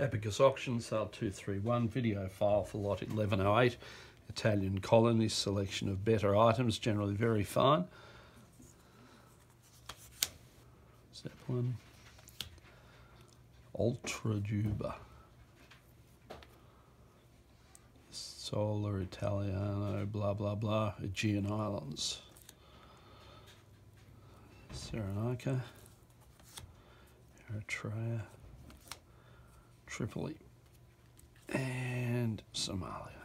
Abacus Auction, sale 231, video file for lot 1108. Italian colony selection of better items, generally very fine. Zeppelin. Oltre Giuba. Solar Italiano, blah blah blah, Aegean Islands. Cyrenaica, Eritrea, Tripoli, and Somalia.